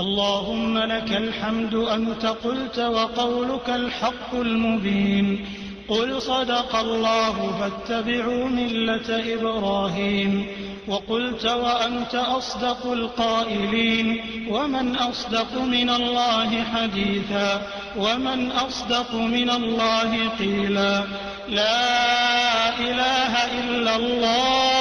اللهم لك الحمد أنت قلت وقولك الحق المبين قل صدق الله فاتبعوا ملة إبراهيم وقلت وأنت أصدق القائلين ومن أصدق من الله حديثا ومن أصدق من الله قيلا لا إله إلا الله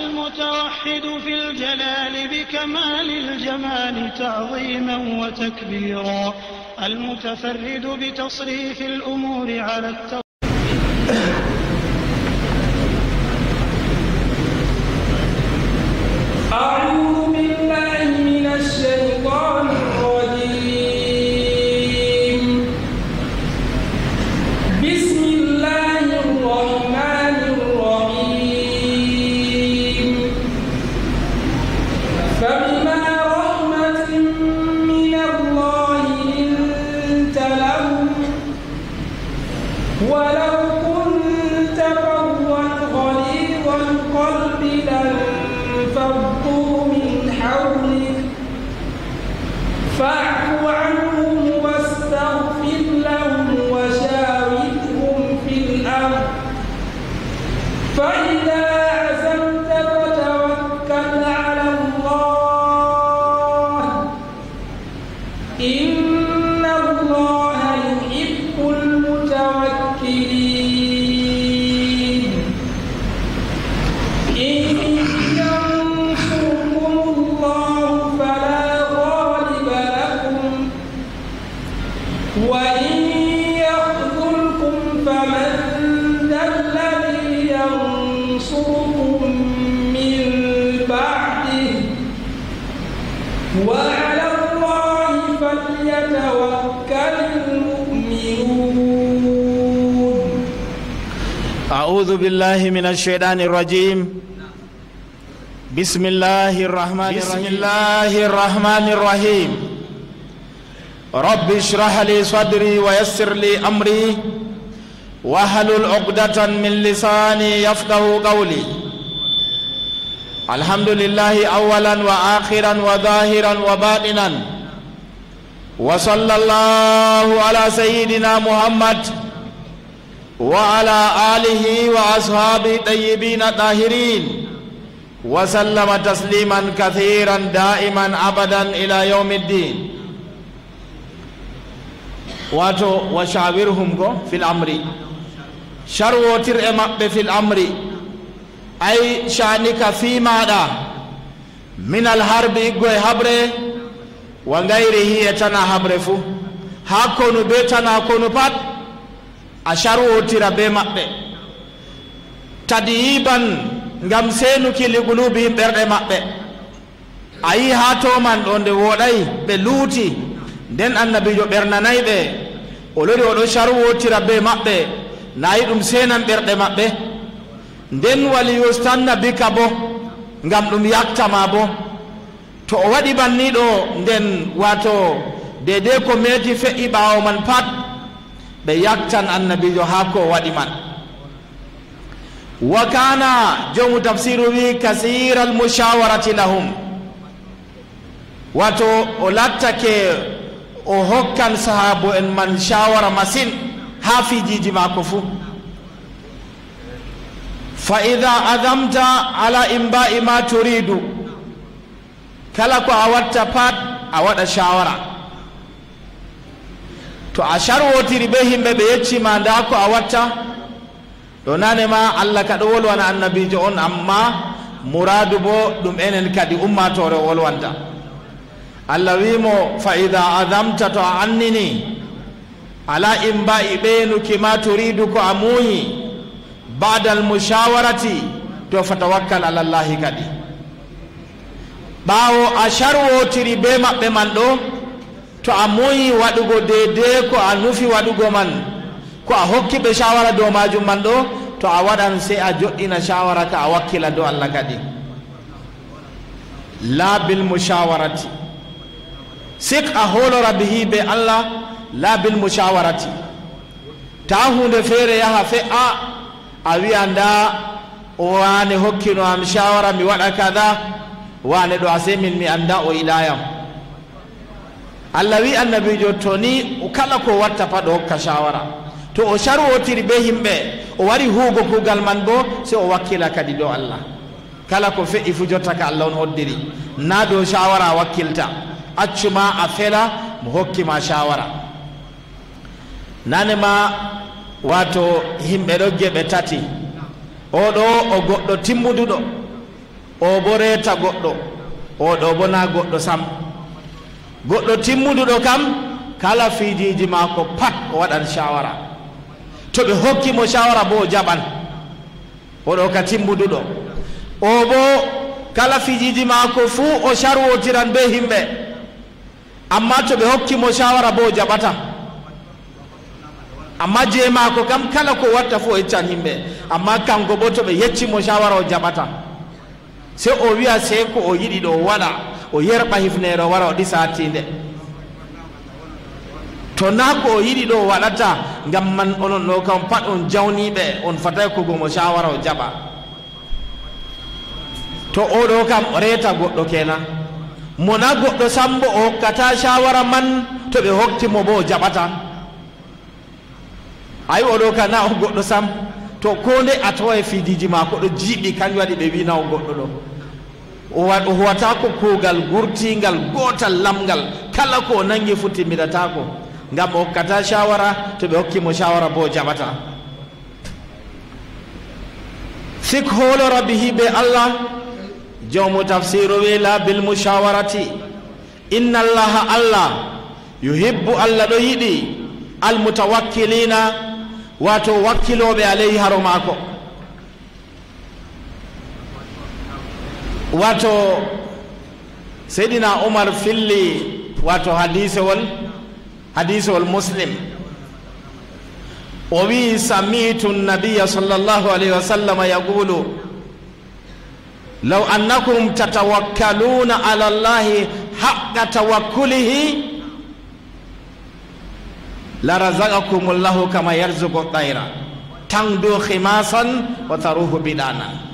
المتوحد في الجلال بكمال الجمال تعظيما وتكبيرا. المتفرد بتصريف الأمور على التصريف أعوذ بالله من الشيطان الرجيم. بسم الله الرحمن بسم الله الرحمن الرحيم رب اشرح لي صدري ويسر لي أمري. واحلل عقدة من لساني يفقه قولي. الحمد لله أولا وآخرا وظاهرا وباطنا. وصلى الله على سيدنا محمد وعلى آله وأصحابه طيبين الطاهرين وسلم تسليما كثيرا دائما أبدا إلى يوم الدين. واتو وشاورهم في الأمر. شروتر أمب في الأمر. أي شأنك فيما دا. من الحرب إقوى حبره وغيره يتنا حبره فو. هاكونو بيتنا كونو بات. a sharwotira be maɓɓe tadiyiban ngam seenuki ligulubihim ɓerɗe maɓɓe a yi ha toman ɗo nde wooɗayi ɓe luuti nden annabijo ɓernanayi ɓe. O lori oɗo sharwotira be maɓɓe nayi ɗum seenan ɓerɗe maɓɓe nden waliyustanna bika bo ngam ɗum yaktama bo. To o waɗi banniɗo nden wato dede ko meeti fe'i ɓaawo man pat ɓe yaktan annabijo ha ko waɗi man wa kana jomu tafsiru wi kasira almushawarati lahum wato o lattake o hokkan sahabu en man shawara masin ha fijiji mako fuu fa ida adamta ala imba'i ma turidu kala ko a watta pat a waɗa shawara to a sharwotiri ɓe himɓe ɓe yeccima nda ko a watta ɗo nane ma allah ka ɗo wolwana annabijo on amma muradu bo ɗum enen kadi ummatore wolwanta. Allah wimo fa ida adamta to a annini ala imba'i ɓenuki ma turidu ko a muuyi ba da almushawarati to fatawakkal ala llahi kadi. Ɓawo a sharwotiri be maɓɓe man ɗo to a moyi waɗugo deede ko a nufi waɗugo man ko a hokki ɓe shawara dow majum man ɗo to a waɗan sey a joɗɗina shawara ka a wakkila dow allah kadi la bil mushawarati sik a holora bihi be allah la bil mushawarati ta hunde feere yaha fe a a wiya nda wane hokkino am shawara mi waɗa kada wane ɗo a sey min mi anda o ilayam allah wi annabijo to ni kala ko watta pat o hokka shawara. To o sarwotiri be yimɓe o wari huugo kuugal man bo se o wakkila kadi dow allah. Kala ko fe'i fu jotta ka allah on hoddiri. Na dow shawara wakkilta. Accuma a fela mo hokkima shawara. Nanema wato himɓe ɗo geɓe tati. Oɗo o goɗɗo timmuduɗo. O bo reeta goɗɗo. Oɗo bo na goɗɗo sam goɗɗo timmuduɗo kam kala fiijiji maako pat o waɗan shawara. To ɓe hokkimo shawara bo o jaɓan. Oɗo ka timmuduɗo. O bo kala fiijiji maako fuu o sarwotiran be himɓe. Amma to ɓe hokkimo shawara bo o jaɓata. Amma je maako kam kala ko watta fuu o yeccan himɓe. Amma kanko bo to ɓe yeccimo shawara o jaɓata. Sey o wiya sey ko o yiɗi ɗo waɗa. o yerɓa hifnere o wara o ɗisa hattinde. To na ko o yiɗi ɗo waɗata ngam man onon ɗo kam pat on jawniɓe on fatay kogomo shawara o jaɓa. To oɗo kam reeta goɗɗo kenan. Mona goɗɗo sambo o hokkata shawara man to ɓe hoktimo bo o jaɓata. Ayi oɗo ka na o goɗɗo sam. To ko nde a tawa e fiidiji ma ko ɗo jiiɓi kanjum waɗi ɓe wina o goɗɗo ɗo. O huwata ko kuugal gurtingal gotal lamgal kala ko o nangi fu timmiɗatako ngam o hokkata shawara to ɓe hokkimo shawara bo jaɓata sik holora bihi be allah jawmu tafsiru wila bil mushawarati. Inna allaha allah yuhibbu allah ɗo yiɗi almutawakkilina wato wakkiloɓe alayhi haro maako wato seydina umar filli wato hadisewol hadisewol muslim o wi samitu nabiya sallllahu alayhi wa sallam yaqulu law annakum tatawakkaluna ala llahi haqqa tawakkulihi larazaqakum llahu kama yarzuqu tayra tangdu khimasan wa taruhu bidanan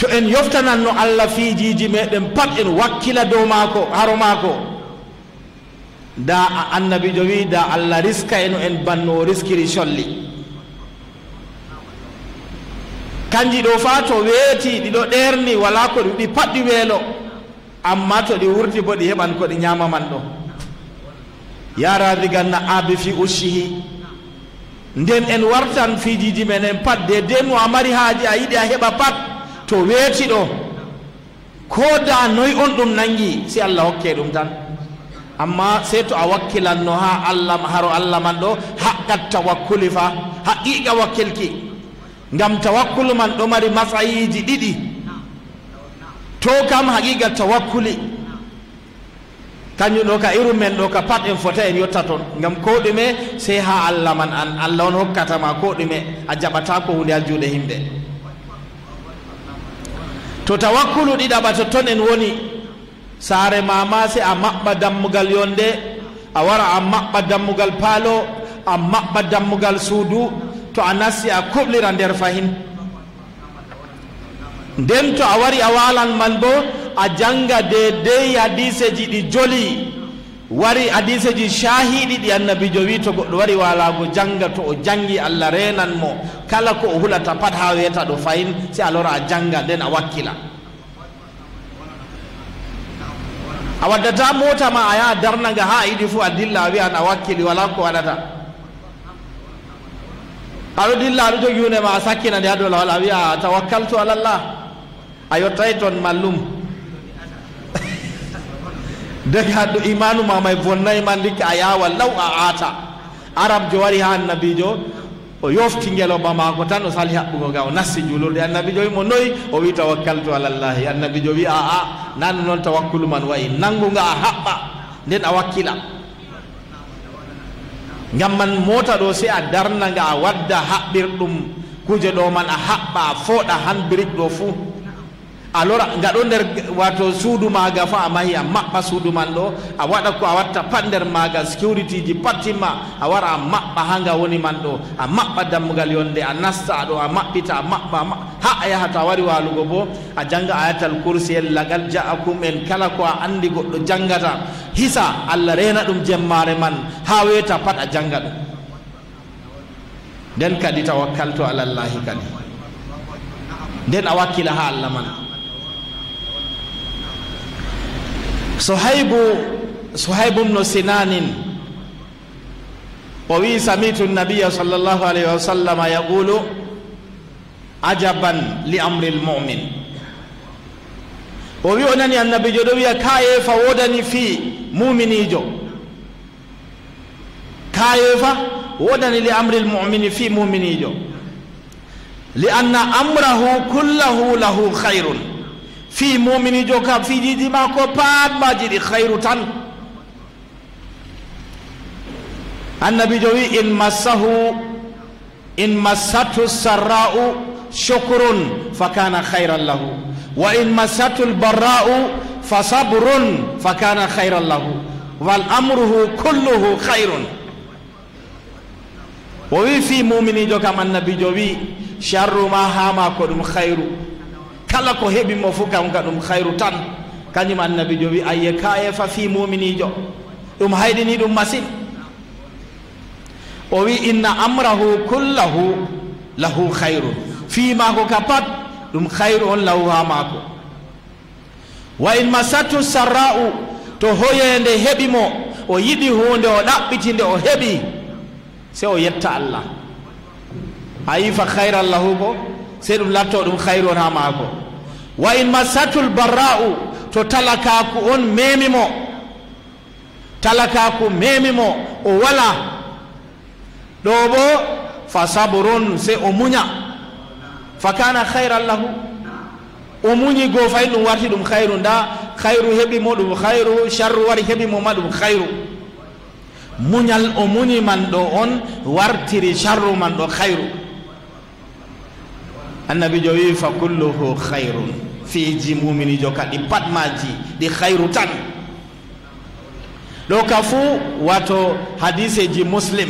to en yoftananno allah fiijiji meɗen pat en wakkila dow maako haro maako. Da annabijo wi da allah riska eno en banno o riskiri colli. Kanji ɗo fa to weeti ɗiɗo ɗerni wala ko ɗi pat ɗi weelo. Amma to ɗi wurti bo ɗi heɓan ko ɗi ñamaman ɗo. Yara digan na aabi fi ushihi nden en wartan fiijiji men en pat de de no a mari haaji a yiɗi a heɓa pat. To weeti ɗo ko da noy on ɗum nangi si allah hokke ɗum tan. Amma sey to a wakkilanno ha allah haro allah man ɗo haqqat tawakkuli fa haqiqa wakkilki. Ngam tawakkulu man ɗo mari masayiji ɗiɗi. To kam haqiqa tawakkuli. Kañum ɗo ka irum men ɗo ka pat en fota en yotta toon ngam ko ɗume sey ha allah man an. Allah on hokkatama ko ɗume a jaɓata ko hunde ha juuɗe himɓe to tawakkulu ɗiɗaɓa to ton en woni saare mama se a maɓɓa dammugal yonde a wara a maɓɓa dammugal paalo a maɓɓa dammugal suudu to a nasti a kuɓlira nder fahin. Nden to a wari a walan man bo a janga de dey hadiseji ɗi joli wari hadiseji shahiɗi ɗi annabijo wi to goɗɗo wari walago janga to o jangi allah renan mo kala ko o hulata pat ha wiyata ɗo fayin si a lora a janga nden a wakkila a waddata mota ma a yaha darnaga ha yiɗi fo a dilla a wiyan a wakkili wala ko waɗata aɗo dilla aɗo jogi hunde ma a sakkina nde ha dow lawol a wiya tawakkaltu alallah a yottay toon mallum daga ɗo imanu ma may bonnayi man ndikka a yawa law a aata arab jo wari ha annabijo o yofti ngeloba mako tan o sali haɓɓugo ga o nasti julurde annabijo wi mo noyi o wi tawakkaltu alallahi. Annabijo wi aa nane noon tawakkulu man wayi nanguga a haɓɓa nden a wakkila ngam man mota ɗo se a darnaga a wadda haɓɓirɗum kuje ɗo man a haɓɓa a fooɗa han brique ɗo fuu alors ngaɗo nder wato suudu maga fa a mahi a maɓɓa suudu man ɗo a waɗa ko a watta pat nder maga sécurité ji pattimma a wara a maɓɓa ha nga woni man ɗo a maɓɓa dammugal yonde a nasta ɗo a maɓɓita a maɓɓa ha a yaha to a wari walugo bo a janga ayatal kursi en lagal ja'akum en kala ko a andi goɗɗo jangata hisa allah rena ɗum jemmare man. Ha weta pat a janga ɗum nden kadi tawakkalto alallahi kadi. Nden a wakkila ha allah man صهيب صهيب بن سنان وبه سميت النبي صلى الله عليه وسلم يقول عجبا لأمر المؤمن وبه أنني النبي جدوية كايف ودني في مؤمني جو كايف ودني لأمر المؤمن في مؤمني جو لأن أمره كله له خير fi muminijo kam fijiji mako pat maji ɗi hayru tan annabijo wi in massahu in massathu sarra'u shukrun fa kana hayran lahu wa in massathu lbarra'u fa sabrun fa kana hayran lahu wal amruhu kulluhu hayrun o wi fi muminijo kam annabijo wi sharru ma hama ko ɗum hayru kala ko heɓi mo fo kam ka ɗum hayru tan kañum annabijo wi ayye kaye fa fi muminijo ɗum hayɗini ɗum masine o wi inna amrahu kullahu lahu hayrun fi mako ka pat ɗum hayru on lahu ha mako wa in masattu sarra'u to hoyende heɓi mo o yiɗi hunde o ɗaɓɓitinde o heɓi se o yetta allah a yi fa hayran lahu ko سيرم لاتو دم خيرون ها ماكو ما ساتل البراء تو تلكاكو أون ميميمو تلكاكو ميميمو أو ولا دوبو فصبرون سي أمونيا فكان خير الله أمونيا غو فاين نواتي دم خيرون دا خير هبي مود خير شر واري هبي مود خير مونيال أمونيا من دو أون وارتري شر من دو خيرو annabijo wi fa kulluhu hayrun fiiji muminijo ka ɗi pat maji ɗi hayru tan ɗo ka fuu wato hadiseji muslim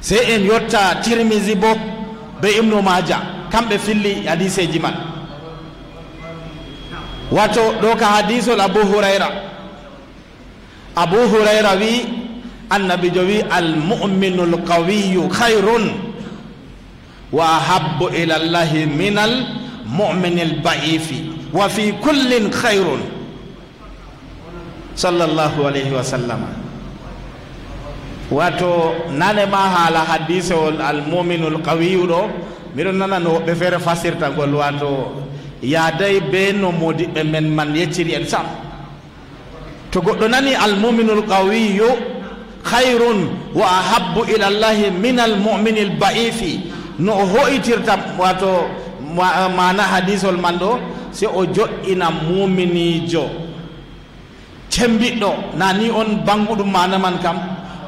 sey en yotta tirmisi bo be ibnu maja kamɓe filli hadiseji man wato ɗo ka hadisol abu hurayra abu hurayra wi annabijo wi almuminu lqawiyu hayrun وأحب إلى الله من المؤمن الضعيف وفي كل خير sallallahu alaihi wasallama wato nane ma haala hadise ol almuminul qawiyu ɗo miɗon nana no woɓɓe feere fasirtagol wato yaaday be no modiɓɓe men man yecciri en sam to goɗɗo nani almuminul qawiyu hayrun wa ahabbu ila llahi min almumini l baifi no o hoyitirta wato mana hadisol man ɗo si o joƴƴina muminijo cembiɗɗo nani on banguɗum mana man kam.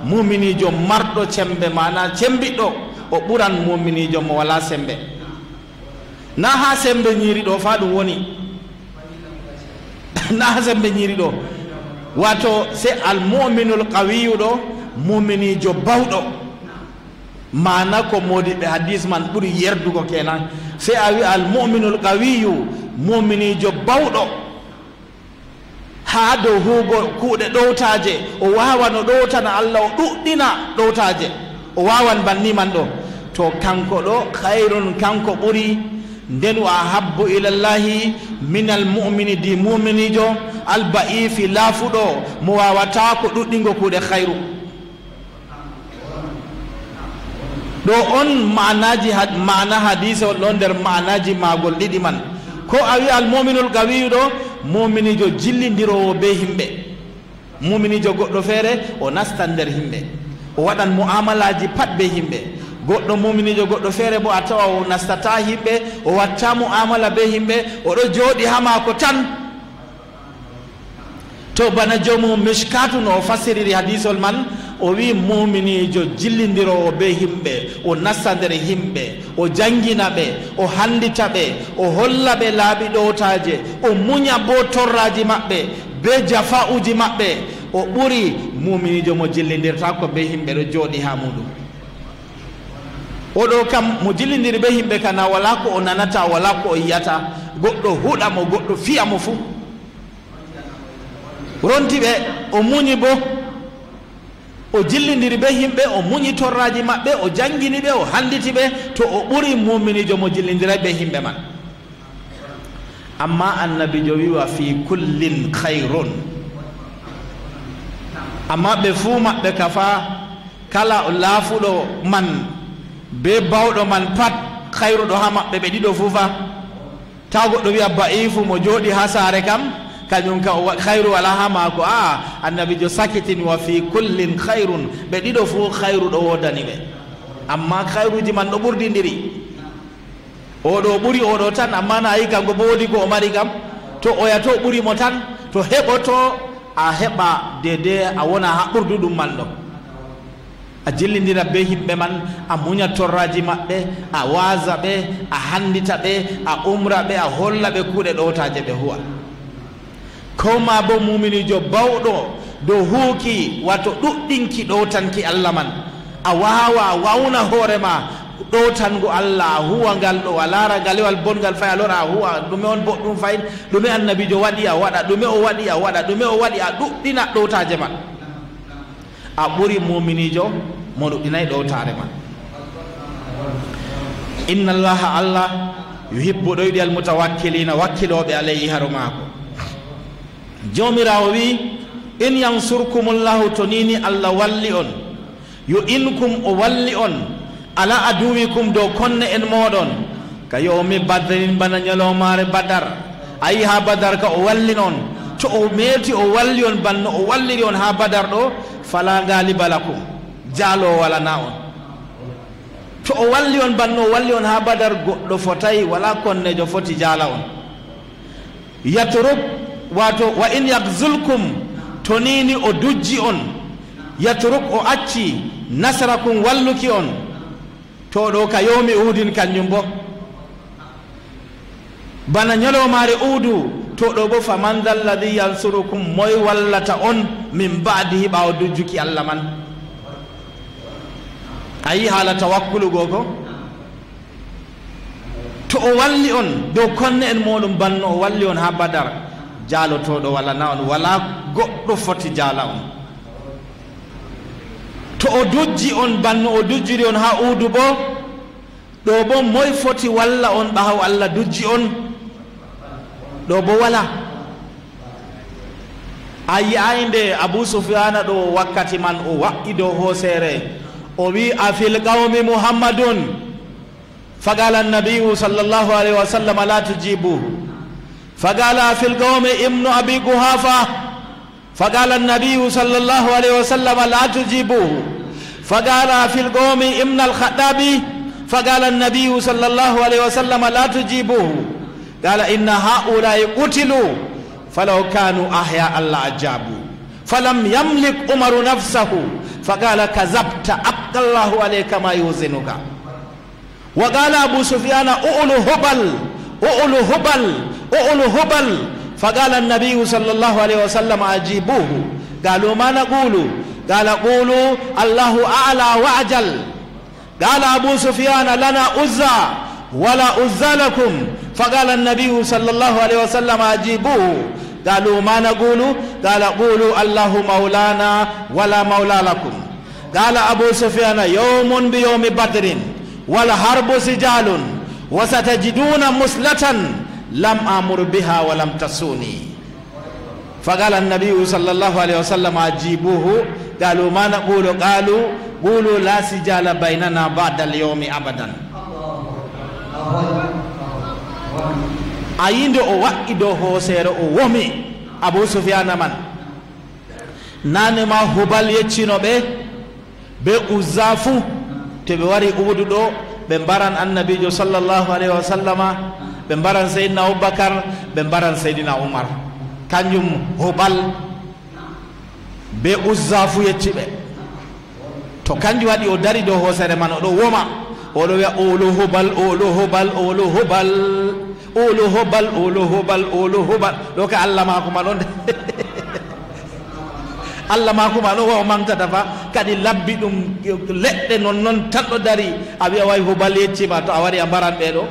Muminijo marɗo cembe mana cembiɗɗo o ɓuran muminijo mo wala sembe. Na ha sembe ñiri ɗo fa ɗum woni. Na ha sembe ñiri ɗo wato se almuminul qawiyu ɗo muminijo bawɗo mana ko modiɓe hadis man ɓuuri yerdugo kenan. Se a wi almuminul qawiyu muminijo bawɗo. Ha dow hugo kuuɗe ɗowtaje o wawan o ɗowtana allah o ɗuɗɗina ɗowtaje o wawan banniman ɗo. To kanko ɗo hayrun kanko ɓuuri nden wa habbu ilallahi min almumini di muminijo alba'ifi laafuɗo. Mo wawata ko ɗuɗɗingo kuuɗe hayru ɗo on manaji mana hadise on ɗon nder manaji magol ɗiɗi man. Ko a wi almuminul qawiyu ɗo muminijo jillidirowo be himɓe. Muminijo goɗɗo feere o nastan nder himɓe. O waɗan mu'amalaji pat be himɓe. Goɗɗo muminijo goɗɗo feere bo a tawa o nastata himɓe o watta mu'amala be himɓe oɗo jooɗi ha maako tan. To bana jomum miskatu no o fasiriri hadisol man o wi muminijo jillidirowo be himɓe o nasta nder himɓe o jangina ɓe o handita ɓe o holla ɓe laaɓi ɗowtaje o muña bo torraji maɓɓe be jafa uji maɓɓe. O ɓuri muminijo mo jillidirta ko be himɓe ɗo jooɗi ha muɗum. Oɗo kam mo jillidiri be himɓe kana wala ko o nanata wala ko o yiyata. Goɗɗo huɗamo goɗɗo fiya mo fuu. Ronti ɓe o muñi boo o jillidiri ɓe yimɓe o muñi torraji maɓɓe o jangini ɓe o handiti ɓe to o ɓuri muminijo mo jillidiray ɓe yimɓe man. Amma annabijo wiwa fi kullin hayrun amma ɓe fuu maɓɓe ka fa kala laafuɗo man be bawɗo man pat hayruɗo ha maɓɓe ɓe ɗiɗo fuu fa. Ta goɗɗo wiya ba'ifu mo jooɗi ha saare kam kañum ka hayru wala ha maako a annabijo sakitin wa fi kullin hayrun ɓe ɗiɗo fuu do wodani ɓe amma hayruji man ɗo ɓurdidiri oɗo ɓuri oɗo tan amma na yi kanko bo woodi ko o mari kam to oya to ɓurimo tan to heɓoto a heɓa dede a wona ha ɓurduɗum man ɗo a jillidira be himɓe man a muña torraji maɓɓe a waasa ɓe a handita ɓe a umra ɓe a holla ɓe kuuɗe ɗowtaje ɓe huwa kowma bo muminijo bawɗo dow huuki wato ɗuɗɗinki ɗowtanki allah man. A wawa wawna hoorema ɗowtango allah a huwa ngal ɗo a laara ngalewal bongal fay alora a huwa ɗume on boɗɗum fayin ɗume annabijo waɗi a waɗa ɗume o waɗi a waɗa ɗume o waɗi a ɗuɗɗina ɗowtaje man. A ɓuri muminijo mo ɗuɗɗinayi ɗowtare man. Inna allaha allah yuhibbu ɗo yiɗi almutawakkilina wakkiloɓe alayhi haru maako. jawmirawo wi in yansurkumullahu to nini allah walli on. Yo inkum o walli on. Ala aduwikum dow konne en moɗon. Ka yowmi badrin bana ñalowmare badar. A yi ha badar ka o walli noon to o meeti o walli on banno o walliri on ha badar ɗo fala galiba lakum. Jaalowo walana on. To o walli on banno o walli on ha badar goɗɗo fotayi wala konnejo foti jaala on. Yatruk wato wa in yagzulkum to nini o dujji on yatruk o acci nasrakum walluki on to ɗo ka yowmi uudin kanjum bo. Bana ñalowmare uudu to ɗo bo faman da lladi yansurukum moy wallata on min badihi ɓawo dujjuki allah man. A yi haala tawakkulu goo ko to o walli on dow konne en moɗum banno o walli on ha badar. jaalotoɗo walla na on wala goɗɗo foti jaala on. To o dujji on banno o dujjiri on ha uudu bo ɗo bo moy foti walla on ɓahaw allah dujji on ɗo bo wala. A yi'ay nde abou soufiana ɗo wakkati man o wa'i dow hooseere o wi a fil qawmi mouhammadun fagala annabiyu sallllahu alayhi wa sallam la tujibuhu فقال في القوم ابن أبي قهافة فقال النبي صلى الله عليه وسلم لا تجيبوه. فقال في القوم ابن الخطاب فقال النبي صلى الله عليه وسلم لا تجيبوه. قال إن هؤلاء قتلوا فلو كانوا أحياء الله أجابوا. فلم يملك عمر نفسه فقال كذبت أبقى الله عليك ما يوزنك. وقال أبو سفيان أؤل هبل أؤل هبل. أولو هبل. فقال النبي صلى الله عليه وسلم أجيبوه. قالوا ما نقول؟ قال قولوا الله أعلى وأجل. قال أبو سفيان لنا أزى ولا أزى لكم. فقال النبي صلى الله عليه وسلم أجيبوه. قالوا ما نقول؟ قال قولوا الله مولانا ولا مولى لكم. قال أبو سفيان يوم بيوم بدر والحرب سجال. وستجدون مسلة لم أمر بها ولم تسوني فقال النبي صلى الله عليه وسلم أجيبوه قالوا ما نقول قالوا قولوا لا سجال بيننا بعد اليوم أبدا a yinde o wa'i dow hooseere o womi abou soufiana man nanema hubal yeccino ɓe be uzza fuu to ɓe wari uudu ɗo ɓe mbaran annabijo sallllahu alayhi wa sallama ɓe mbaran seydina aboubacar ɓe mbaran seydina oumar kanjum hoɓal be uzza fu yecci ɓe to kanjum waɗi o dari dow hoosere man oɗo woma. Oɗo wiya olo hoɓal olo hoɓal olo hoɓal olo hoɓal olo hoɓal olo hoɓal ɗo ka allah maako ma ɗon allah makuma ɗo wawa mantata fa. Kadi labbi ɗum leɗɗe non noon tan ɗo dari. A wiya way hubal yeccima to a wari a mbaran ɓeɗo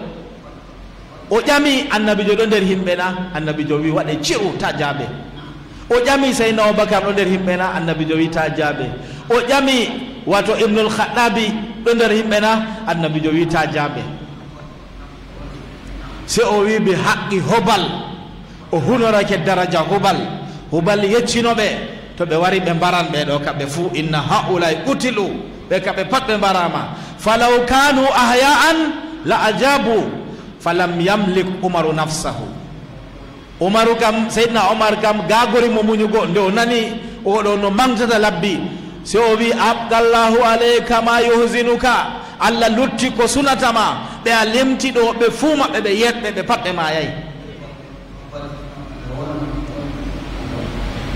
o ƴami annabijo ɗo nder yimɓe na annabijo wi waɗe ciru ta jaaɓe o ƴami sayna obacar ɗo nder yimɓe na annabijo wi ta jaaɓe o ƴami wato ibnul khaɗabi ɗo nder yimɓe na annabijo wi ta jaaɓe se o wi ɓe haqqi hobal o hunorake daraja hobal hobal yeccinoɓe to ɓe wari ɓe mbaran ɓeɗo kamɓe fuu inna haulay utilu ɓe kamɓe pat ɓe mbarama falaw kanu ahya'an la ajabu falam yamlik umaru nafsahu. Umaru kam seydna omar kam gagori mo muñugo nde o nani oɗo no mangtata labbi. Si o wi abdallahu aleyka ma yuhsinuka allah lutti ko sunatama ɓe a lemti ɗo ɓe fuu maɓɓe ɓe yetɓe ɓe patɓe mayayi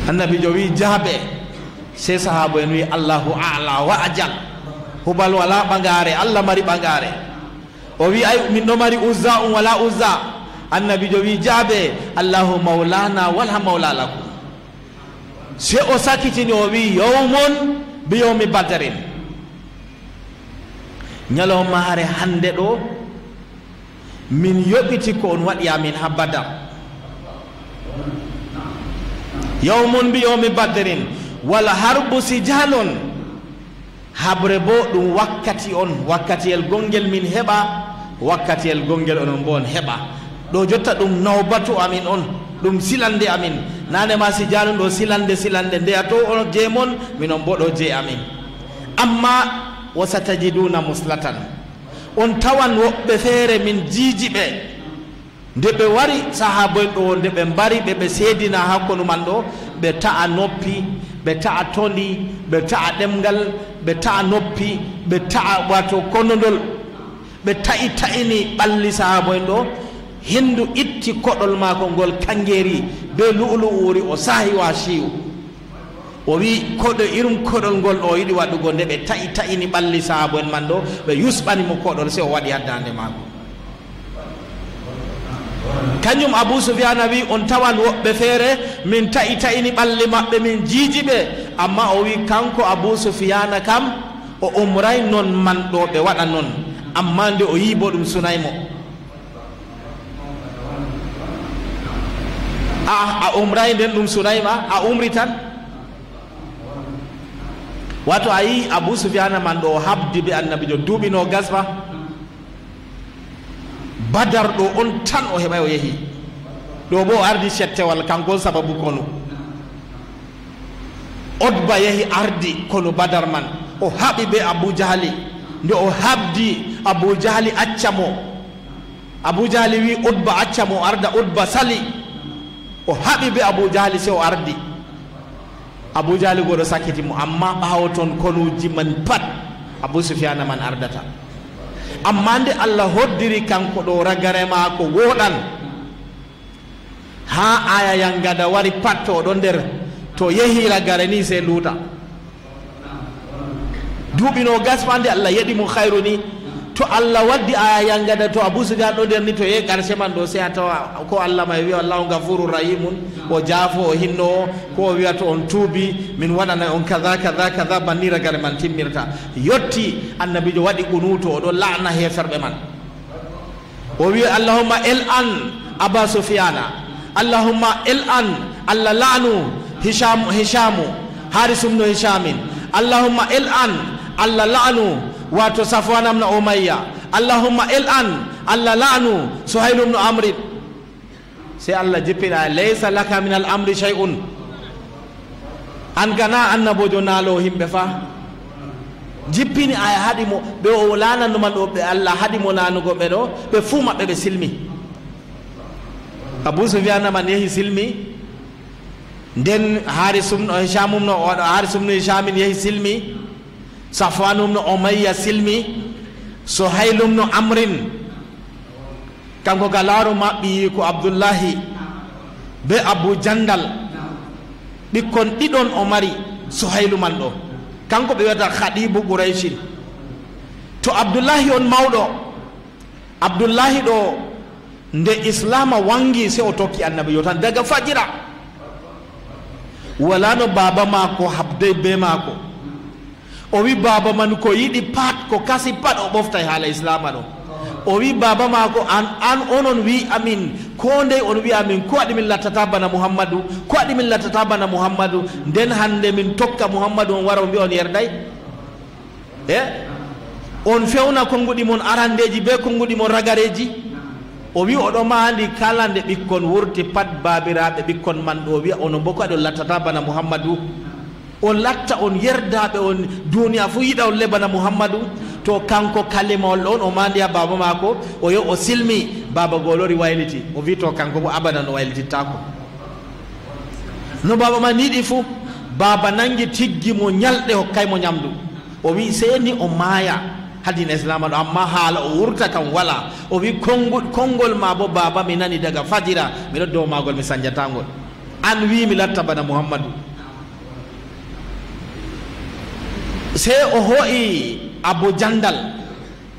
annabijo wi jaaɓe se sahaba en wi allahu ala wa ajal. Hubal wala ɓagare allah mari ɓagare um wala uzza annabijo wi jaaɓe allahu maulana wala maula lakum se o sakitini o wi yowmon bi yowmi badarin ñalawmaare hande ɗo min yoɓiti ko on waɗi amin ha badar yawmun bi yawmi badrin wal harbu sijalon habre bo ɗum wakkati on wakkatiyel gongel min heɓa wakkatiyel gongel onon bo on heɓa ɗo jotta ɗum nawbatu amin on ɗum silande amin nanema sijalum ɗo silande silande ndeya to on jeemon minon bo ɗo jee amin amma wasatajiduna muslatan on tawan woɓɓe feere min jiiji ɓe nde ɓe wari sahaboen ɗo nde ɓe mbari ɓe ɓe seedina hakkonu man ɗo ɓe ta'a noppi ɓe ta'a tondi ɓe ta'a ɗemgal ɓe ta'a noppi ɓe ta'a wato konodol ɓe ta'i ta'ini ɓalli sahaboen ɗo henndu itti koɗol maako ngol kangeeri be lulu lu'lu'uuri o sahi wa chiyu o wi koɗo irum koɗol ngol o yiɗi waɗugo nde ɓe ta'i ta'ini ɓalli sahabu en man ɗo ɓe yusɓanimo koɗol se o waɗi haddande maako. Kañum abou soufiana wi on tawan woɓɓe feere min ta'i ta'ini ɓalli maɓɓe min jiiji ɓe amma o wi kanko abou soufiana kam o umray non man ɗo ɓe waɗa noon amma nde o yii bo ɗum sunaymo a ah, a umray nden ɗum sunayma a umri tan? Wato a yii abou soufiana man ɗo habdi be annabijo duuɓino gasma badar ɗo on tan o heɓay o yehi. Ɗo bo o ardi cettewal kankon sababu konu. Odba yehi ardi kono badar man. O haɓi be abou jahali nde o habdi abou jahali accamo abou jahali wi udba accamo arda udba sali. O haɓi be abou jahali se o ardi. Abou jahali goɗo sakkiti mo amma ɓawo toon konuji man pat. Abou soufiana man ardata. Amma nde allah hoddiri kanko ɗo ragare ma ko woɗan ha aya yangada wari pat to oɗo nder. To yehi ragare ni se luuta duuɓino gasma nde allah yeɗimo hayru ni to allah waddi aya yangada to soufiane ɗo nder ni to yehi garse man ɗo se a tawa ko allah ma wiya allahu gafuru rahimun o jaafo o hinno ko o wiya to on tuubi min waɗana on kaza kaza kaza banni ragare man timmirta. Yetti annabijo waɗi ƙunuto oɗo laana heferɓe man. O wi allahumma el an aba sufiana allahumma el an allah laanu hisham hishamu harisumno hishamin allahumma el an allah laanu wato safwan ibn umayya. Allahumma il'an allah la'anu suhail ibn amrit sai allah jipina laysa laka min al-amri shay'un. An gana annabo jonalo himɓe fa. Jippini aya haɗi mo ɓe o lananuma ɗo ɓe allah haɗi mo lanugo ɓe ɗo ɓe fuu maɓɓe ɓe silmi. Abou soufianaman yehi silmi. Nden harisum no hisamum no oɗo harisum no hisamin yehi silmi. Safwanumno omayya silmi sohaylumno amrin kanko ga laaro maɓɓi ko abdoullahi be abou jandal ɓikkon ɗiɗon o mari sohaylu man ɗo kanko ɓe wiyata khadibu qouraychin to abdoullahi on mawɗo abdoullahi ɗo nde islama wangi se o tokki annabi yo tan daga fajira. Wala no baba mako habday be mako o wi baba man ko yiɗi pat ko kasi pat o ɓoftay haala islama ɗo. O wi baba mako an an onon wi amin. Ko ndey on wi amin ko waɗi min lattata bana mouhammadou ko waɗi min lattata bana mouhammadou nden hande min tokka mouhammadou on wara o mbiya on yerday? E? On fewna konnguɗi mon arandeji be konnguɗi mon ragareji o wi oɗo mandi kala nde ɓikkon wurti pat babiraɓe ɓikkon man ɗo wiya ono bo ko waɗi on lattata bana mouhammadou on latta on yerdaɓe on duniya fo yiɗa on lebana mouhammadou to kanko kalimawol ɗon o mandiya baba mako o yo o silmi baba golori wayliti. O wi to kanko bo abadan o waylitittako no baba ma niɗi fuu baba nangi tiggi mo ñalɗe hokkaymo ñamdu o wi seni o maaya hadin islama ɗo amma haala o wurta kam wala o wi konngol ma bo baba mi nani daga fajira miɗo dow magol mi sañjatagol an wi mi latta bana mouhammadou se o ho'i abou diandal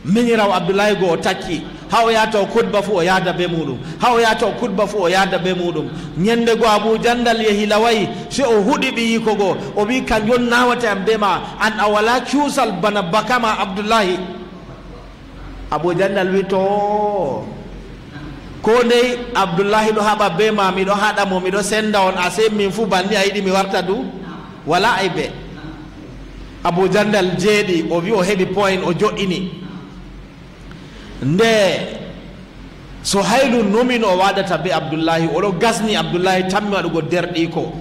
miniraw abdoulaye go o takki ha o yahata o kutba fo o yahda be muɗum ha o yahata o kutba fo o yahda be muɗum. Ñande go abou diandal yehi lawayi se o huɗi ɓiyi ko go o wi kanjon nawata am be ma an a wala cuusal bana bakama abdoulahi abou diandal wi to ko ndey abdoullahi ɗo haɓa be ma miɗo haɗa mo miɗo senda on ase min fuu banni a yiɗi mi warta du? Wala ay bee abou jandal jeeɗi o wi o heɓi point o jo'ini. Nde so haylu nomin o waɗata be abdoullahi oɗo gasni abdoullahi tammi waɗugo derɗi ko.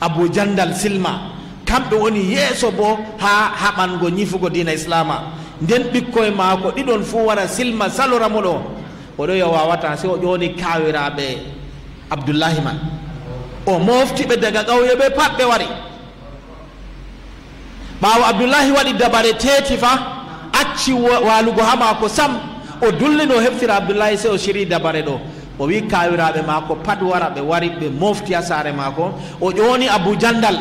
Abou jandal silma. Kamɓe woni yeeso bo ha haɓango ñifugo dina islama nden ɓikkoye maako ɗiɗon fuu wara silma saloramo ɗo. Oɗo yo wawata se o ƴoni kawiraɓe abdoullahi man. O moftiɓe daga ƙawye ɓe pat ɓe wari. Ɓawo abdoullahi waɗi dabare teeti fa acci walugo ha mako sam o dullino heftira abdoullahi se o siri dabare ɗo o wi kawiraɓe mako pat wara ɓe wari ɓe mofti ha saare mako o ƴoni abou jandal.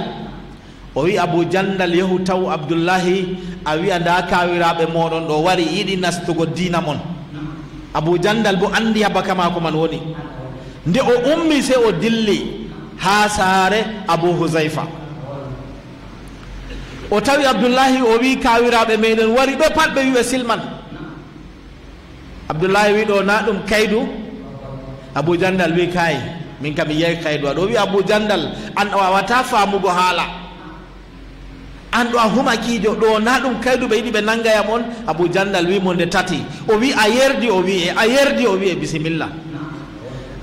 O wi abou jandal yahu taw abdoullahi a wiya nda kawiraɓe moɗon ɗo wari yiɗi nastugo dina mon abou jandal bo andi habaka mako man woni nde o ummi se o dilli ha saare abou husayfa o tawi abdoullahi o wi kawiraɓe meɗen wari ɓe pat ɓe wiɓe silman. Abdoullahi wi ɗo na ɗum kaydu abou diandal wi kayi min kam mi yeyi kaydu aɗo. Wi abou diandal an a wawata famugo haala. An ɗo a humakijo ɗo na ɗum kaydu ɓe yiɗi ɓe nangayam on abou diandal wi mo nde tati. O wi a yerdi o wi e a yerdi o wi e bisimilla.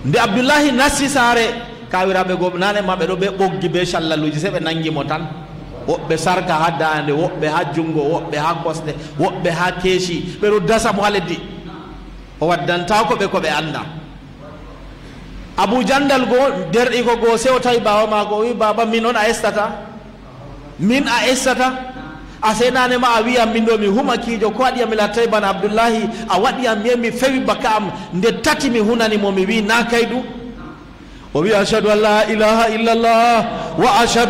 Nde abdoullahi nasti saare kawiraɓe go nane maɓe ɗo ɓe ɓoggi be callaluji se ɓe nangimo tan. Woɓɓe sarka ha dande woɓɓe ha jungo woɓɓe ha kosɗe woɓɓe ha keesi ɓeɗo dasa mo ha leddi o waddanta ko ɓe ko ɓe anda abou jandal go derɗi ko go se o tawi bawa mako o wi baba min on a estata min a estata a senane ma a wiyam min ɗo mi humakijo ko waɗiyam mi lattay bana abdoullahi a waɗiyam miye mi fewi baka am nde tati mi hunanimo mi wi na kaydu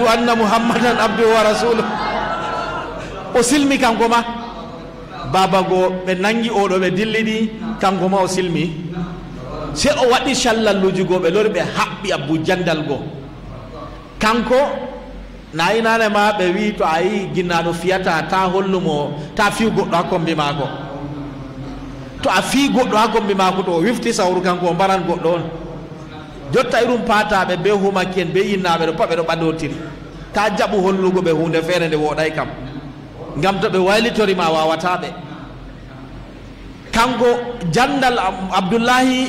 anna muhammadan abduhu wa rasuluh o silmi kanko ma baba go ɓe nangi oɗo ɓe dilliɗi kanko ma o silmi se o waɗi callalluji go ɓe lori ɓe haɓɓi abou jandal go kanko nayinane ma ɓe wi to a yi ginnaɗo fiyata ta hollumo ta fiw goɗɗo ha kombi maako to a fi goɗɗo ha kombi maako to o wifti sawru kanko o mbaran goɗɗo on jotta irum pataɓe be humaki en be yinnaɓe ɗo pat ɓe ɗo ɓadotiri ta jaɓu hollugo ɓe hunde feere nde woɗay kam. Ngam to ɓe waylitorima wawataɓe kanko jandal abdoullahi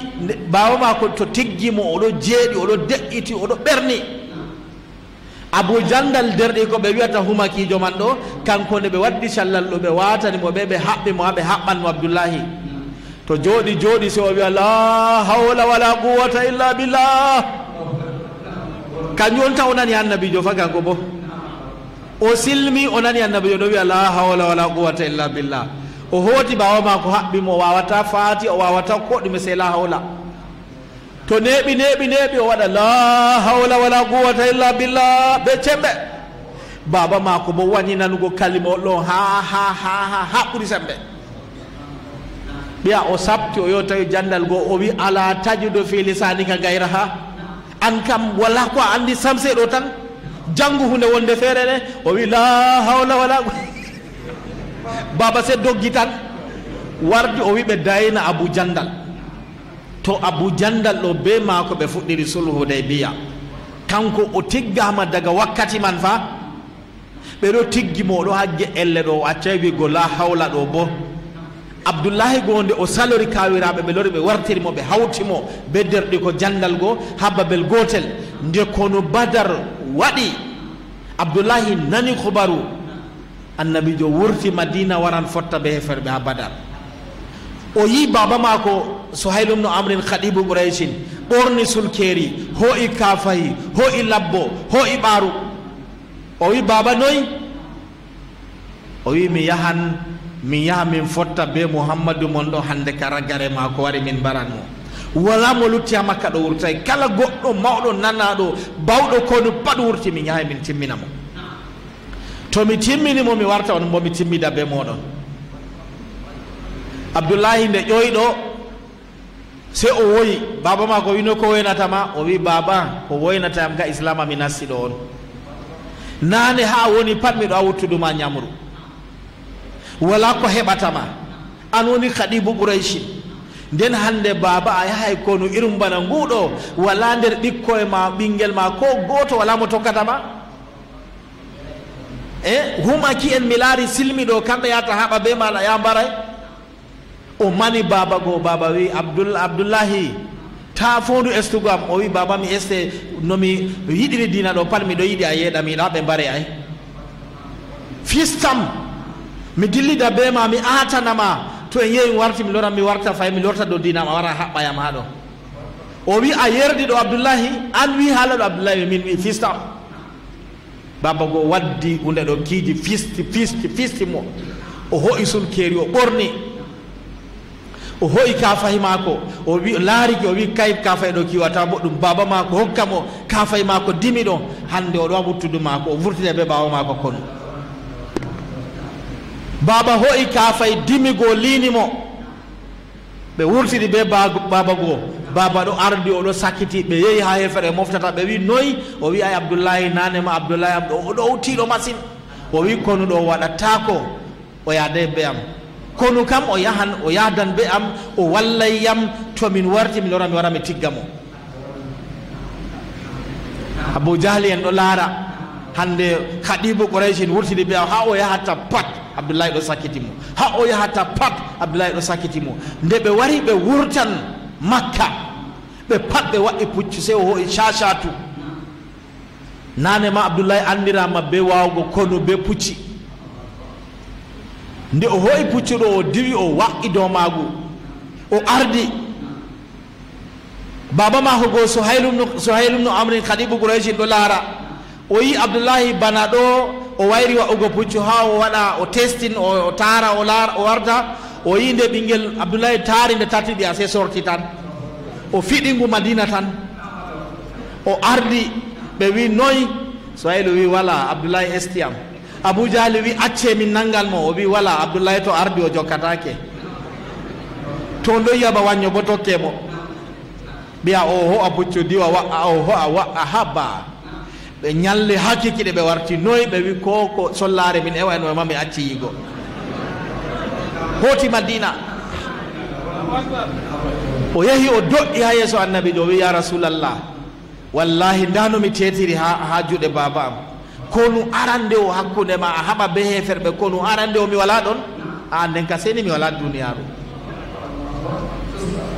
bawa mako to tiggimo oɗo jeeɗi oɗo deƴƴiti oɗo ɓerni. Abou jandal derɗi ko ɓe wiyata humakijo man ɗo kanko nde ɓe waddi callal ɗo ɓe watanimo ɓe ɓe haɓɓimo ha ɓe haɓɓanmo abdoullahi to jooɗi jooɗi so o wiya la hawla wala quwata illa billah. Kañum on tan o nani annabijo fa kanko bo. O silmi o nani annabijo ɗo wiya la hawla wala quwata illa billah. O hooti bawa ma ko haɓɓimo o wawata faati o wawata ko se la hawla. To neeɓi neeɓi neeɓi o waɗa la hawla wala quwata illa billah. Ɓe cemɓe baba mako bo wañi nanugo kalima o ɗon ha ha ha ha ha ɓuuri sembe. Ɓiya o sabti o tawi jandal goo o wi ala tajudo fi lisanika gayra ha an kam wala ko a andi samseɗo tan janggu hunde wonde feere ɗe o wi la hawla wala baba se doggi tan wardi o wi ɓe dayna abou jandal to abou jandal ɗo be maako ɓe fuɗɗiri sulhu dey biya kanko o tiggama daga wakkati man fa ɓeɗo tiggi moɗo hagge elle ɗo o accay wigo la hawla ɗo bo abdoullahi gonde o salori kawiraɓe ɓe lori ɓe wartirimo ɓe hawtimo be derɗi ko jandal goo ha babel gotel nde kono badar waɗi abdoullahi nani hubaru annabijo wurti madina waran fotta be heferɓe ha badar o yi baba mako sohaylum no amrin khadibu bouraysin ɓorni sulkeri ho i kafayi ho i labbo ho i ɓaaru o wi baba noyi o wi mi yahan min yaha min fotta be mouhammadou mon ɗo hande ka raggare ma ko wari min mbaran mo. Wala mo lutti ha makka ɗo wurtay kala goɗɗo mawɗo nanaɗo bawɗo kono pat wurti min yaha min timmina mo. To mi timminimo mi warta on momi timmida be moɗon. Abdoullahi nde ƴoyɗo se o woyi baba ma ko wino ko woynatama o wi baba ko woynatayam ga islama mi nasti ɗo on. Nane ha woni pat miɗo a wuttuduma ñamru wala ko heɓatama an woni kadibu ɓurayshi nden hande baba a yahay kono irum bana nguɗo wala nder ɓikkoye ma ɓinguel ma ko goto wala mo tokkatama e humaki en mi laari silmiɗo kamɓe yata haɓa be maɗa ya mbaray? O mani baba goo baba wi abdoul abdoullahi ta fondu estugo am o wi baba mi este nomi yiɗiri dina ɗo pat miɗo yiɗi a yeeɗamiɗa ɓe mbare ay. Fistam mi dillida be ma mi atanama to en yehi mi warti mi lora mi warta fay mi lorta dow dinam a wara haɓɓayam ha ɗo. O wi a yerdi ɗo abdoullahi an wi haala ɗo abdoullahi min wi fistam baba goo waddi hunde ɗo kiiji fisti fisti fisti mo. O ho'i sulkeeri o ɓorni. O ho'i kafayi maako. O wi laariki o wi kay kafaye ɗo kiwata boɗɗum. Baba maako hokkamo kafaye maako dimi ɗo. Hannde oɗo wuttudu maako o vurtine be bawa maako kono baaba ho'i kaafay dimigo liinimo ɓe wurtidi be baaba goo baaba ɗo ardi oɗo sakkiti ɓe yehi ha hefere moftata ɓe wi noyi o wi ay abdoullahi nanema abdoullahi am ɗo oɗo hutiɗo masin. O wi konuɗo waɗatako o yadai be am. Kono kam o yahan o yahdan be am o wallay yam to min warti mi lora mi wara mi tigga mo. Abou diahli en ɗo laara. Hande haɗibo qouraysin wurtidi be am ha o yahata pat. abdoulahi ɗo sakkitimo ha o yahata pat abdoulahi ɗo sakkitimo nde ɓe wari ɓe wurtan makka ɓe pat ɓe waɗi puccu sey o hoyi chachatu nanema abdoulahi andirama be wawgo kono be pucci. Nde o hoyi puccuɗo o diwi o waqqi dow magu o ardi. Baba mako go sohaylumno sohaylumno amrin khadibu gouraysin ɗo laara. O yi abdoullahi bana ɗo o wayri wa'ugo puccu ha o waɗa o testin o taara o laara o warda o yi nde ɓinguel abdoulahi taari nde tatiɗi a se sorti tan. O fiɗingu madina tan. O ardi ɓe wi noyi sohaylu wi wala abdoulahi estiyam abou diahli wi acce min nanngal mo o wi wala abdoulahi to ardi o jokkatake to ɗo yaba wanño bo tokke mo. Mbiya o ho a puccu diwa wa'a o ho ho'a wa'a habba. ɓe ñalle haa kikiɗe ɓe warti. Noyi ɓe wi ko ko sollare min ewayno ma mi acci yigo. Hooti madina. O yehi o doƴƴi ha yeeso annabi jo wi ya rasulallah. Wallahi ndanomi tetiri ha ha juuɗe baba am. Konu arande o hakkunde ma a haɓa be heferɓe konu arande o mi wala ɗon? A nden ka seni mi wala duniyaru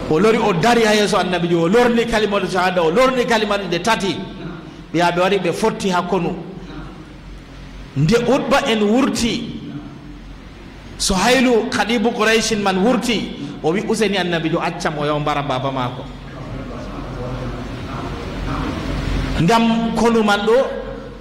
o lori o dari ha yeeso annabi jo o lorni kalimatu shahada o lorni kalimatu nde tati. ɓiya ɓe wari ɓe fotti ha konu. Nde utba en wurti so haylu kaɗibu qouraychin man wurti o wi useni annabi jo accam o yaw mbara baba maako. Ngam konu man ɗo